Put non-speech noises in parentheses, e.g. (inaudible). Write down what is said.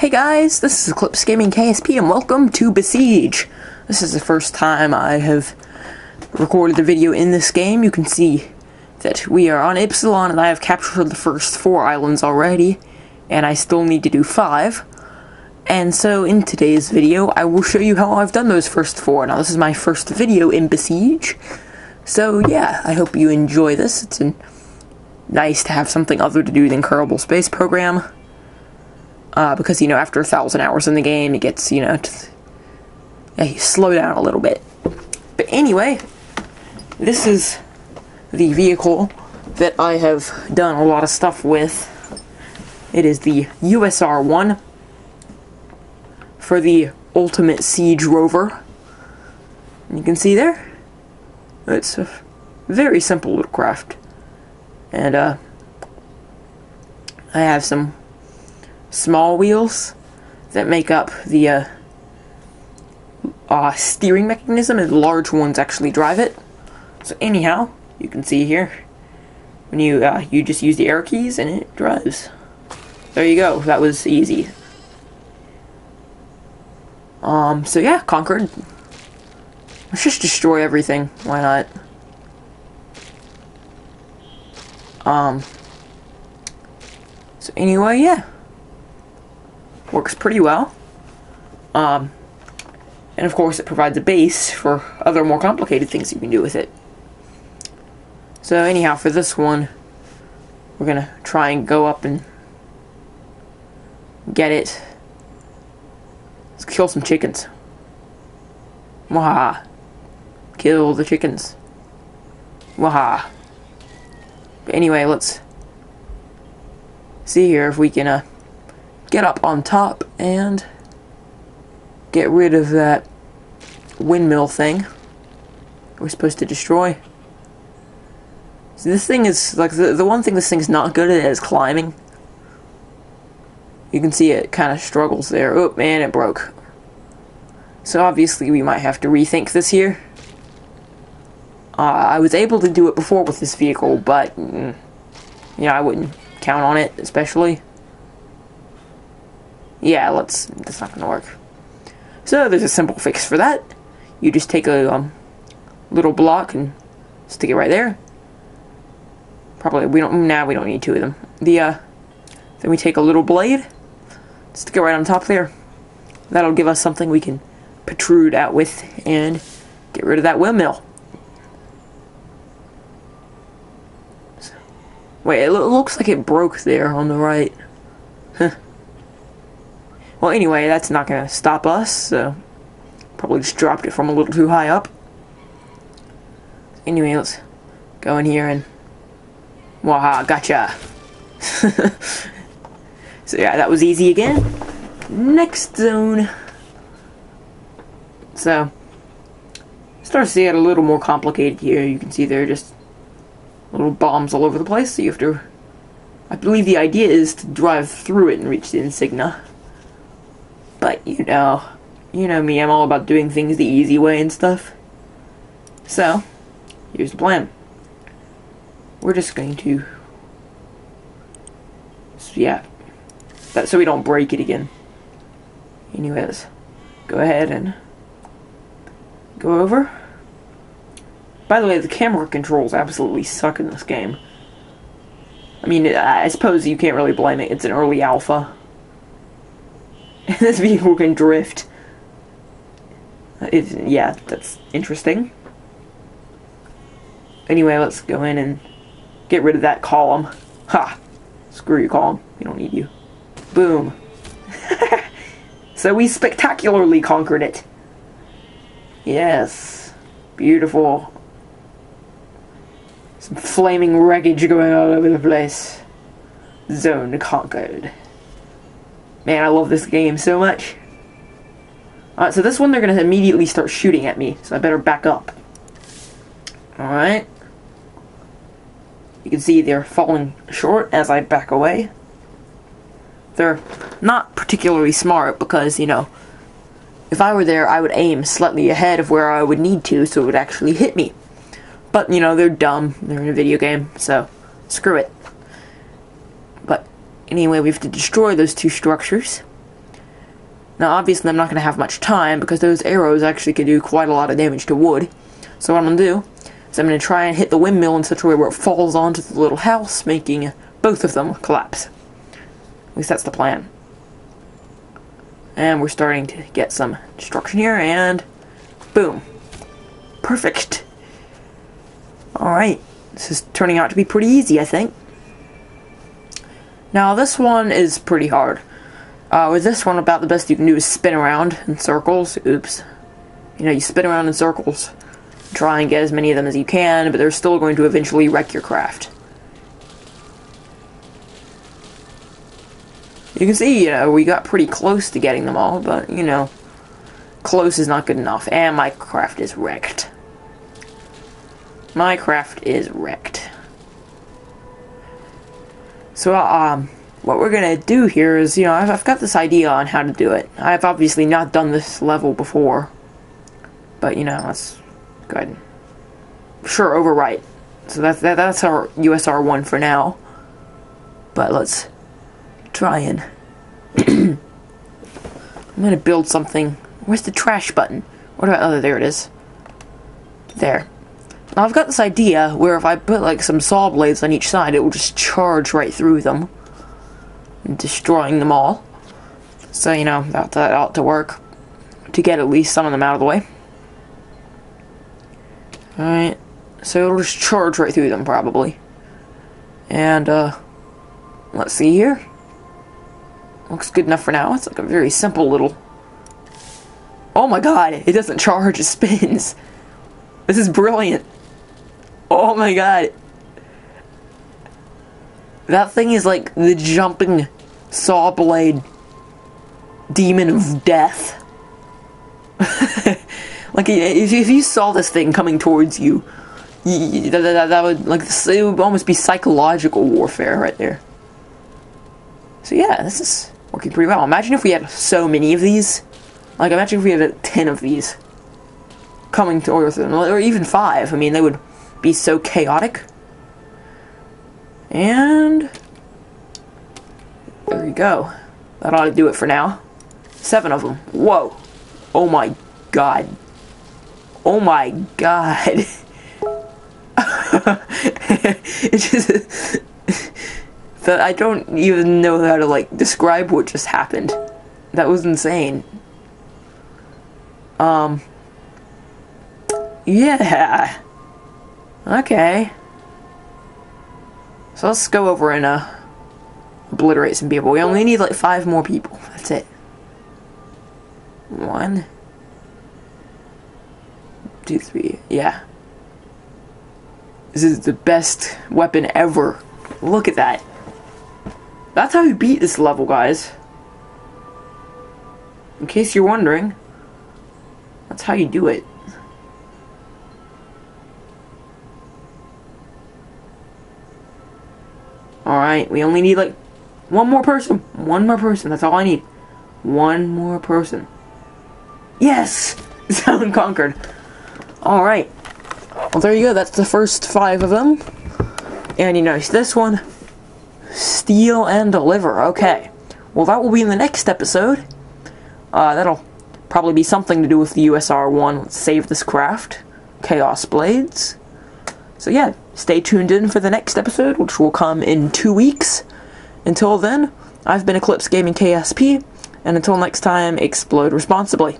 Hey guys, this is Eclipse Gaming KSP and welcome to Besiege. This is the first time I have recorded a video in this game. You can see that we are on Ipsilon and I have captured the first four islands already, and I still need to do five. And so in today's video, I will show you how I've done those first four. Now this is my first video in Besiege, so yeah, I hope you enjoy this. It's nice to have something other to do than Kerbal Space Program. Uh, because, you know, after a thousand hours in the game, it gets, you know, you slow down a little bit. But anyway, this is the vehicle that I have done a lot of stuff with. It is the USR 1 for the Ultimate Siege Rover. And you can see there, it's a very simple little craft. And, uh, I have some small wheels that make up the uh, uh, steering mechanism, and large ones actually drive it. So anyhow, you can see here when you uh, you just use the arrow keys and it drives. There you go. That was easy. Um. So yeah, conquered. Let's just destroy everything. Why not? Um. So anyway, yeah works pretty well. Um, and of course, it provides a base for other more complicated things you can do with it. So anyhow, for this one, we're gonna try and go up and get it. Let's kill some chickens. Waha. Kill the chickens. Waha. But anyway, let's see here if we can uh, get up on top and get rid of that windmill thing we're supposed to destroy. So this thing is, like, the, the one thing this thing's not good at is climbing. You can see it kind of struggles there. Oh, man, it broke. So obviously we might have to rethink this here. Uh, I was able to do it before with this vehicle, but, mm, yeah, I wouldn't count on it, especially. Yeah, let's. That's not gonna work. So there's a simple fix for that. You just take a um, little block and stick it right there. Probably we don't. Now nah, we don't need two of them. The uh, then we take a little blade, stick it right on top there. That'll give us something we can protrude out with and get rid of that windmill. Wait, it looks like it broke there on the right. Huh. Well, anyway, that's not going to stop us, so probably just dropped it from a little too high up. Anyway, let's go in here and... Waha, gotcha! (laughs) so yeah, that was easy again. Next zone. So, starts to get a little more complicated here. You can see there are just little bombs all over the place, so you have to... I believe the idea is to drive through it and reach the insignia. But, you know, you know me, I'm all about doing things the easy way and stuff. So, here's the plan. We're just going to... So, yeah. That, so we don't break it again. Anyways, go ahead and go over. By the way, the camera controls absolutely suck in this game. I mean, I suppose you can't really blame it. It's an early alpha. (laughs) this vehicle can drift. It, yeah, that's interesting. Anyway, let's go in and get rid of that column. Ha! Screw you, column. We don't need you. Boom. (laughs) so we spectacularly conquered it. Yes. Beautiful. Some flaming wreckage going all over the place. Zone conquered. Man, I love this game so much. Alright, so this one they're going to immediately start shooting at me, so I better back up. Alright. You can see they're falling short as I back away. They're not particularly smart because, you know, if I were there, I would aim slightly ahead of where I would need to so it would actually hit me. But, you know, they're dumb. They're in a video game, so screw it. Anyway, we have to destroy those two structures. Now, obviously, I'm not going to have much time because those arrows actually can do quite a lot of damage to wood. So what I'm going to do is I'm going to try and hit the windmill in such a way where it falls onto the little house, making both of them collapse. At least that's the plan. And we're starting to get some destruction here, and boom. Perfect. Alright, this is turning out to be pretty easy, I think. Now, this one is pretty hard. Uh, with this one, about the best you can do is spin around in circles. Oops. You know, you spin around in circles, try and get as many of them as you can, but they're still going to eventually wreck your craft. You can see, you know, we got pretty close to getting them all, but, you know, close is not good enough, and my craft is wrecked. My craft is wrecked. So, um, what we're gonna do here is, you know, I've, I've, got this idea on how to do it. I've obviously not done this level before, but you know, let's go ahead. Sure, overwrite. So that's that, that's our USR one for now. But let's try and. (clears throat) I'm gonna build something. Where's the trash button? What about? Oh, there it is. There. Now I've got this idea where if I put like some saw blades on each side, it will just charge right through them, destroying them all. So you know that that ought to work to get at least some of them out of the way. Alright, so it'll just charge right through them probably. And uh, let's see here. Looks good enough for now. It's like a very simple little. Oh my god! It doesn't charge; it spins. (laughs) This is brilliant. Oh my god. That thing is like the jumping saw blade demon of death. (laughs) like if you saw this thing coming towards you, that, that, that would like it would almost be psychological warfare right there. So yeah, this is working pretty well. Imagine if we had so many of these. Like imagine if we had ten of these coming towards them, or even five. I mean, they would be so chaotic. And there you go. That ought to do it for now. Seven of them. Whoa. Oh my god. Oh my god. (laughs) it just that I don't even know how to like describe what just happened. That was insane. Um yeah. Okay. So let's go over and uh, obliterate some people. We only need like five more people. (laughs) That's it. One. Two, three. Yeah. This is the best weapon ever. Look at that. That's how you beat this level, guys. In case you're wondering, that's how you do it. Alright, we only need like one more person. One more person. That's all I need. One more person. Yes! (laughs) Sound conquered. Alright. Well, there you go. That's the first five of them. And you notice this one. Steal and deliver. Okay. Well, that will be in the next episode. Uh, that'll probably be something to do with the USR 1. Let's save this craft. Chaos Blades. So yeah, stay tuned in for the next episode, which will come in two weeks. Until then, I've been Eclipse Gaming KSP, and until next time, explode responsibly.